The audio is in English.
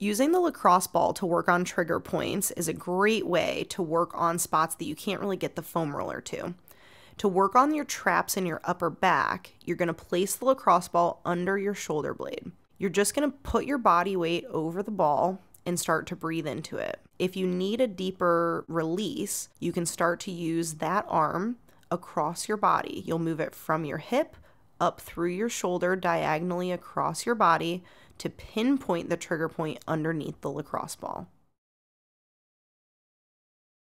Using the lacrosse ball to work on trigger points is a great way to work on spots that you can't really get the foam roller to. To work on your traps in your upper back, you're going to place the lacrosse ball under your shoulder blade. You're just going to put your body weight over the ball and start to breathe into it. If you need a deeper release, you can start to use that arm across your body. You'll move it from your hip up through your shoulder diagonally across your body to pinpoint the trigger point underneath the lacrosse ball.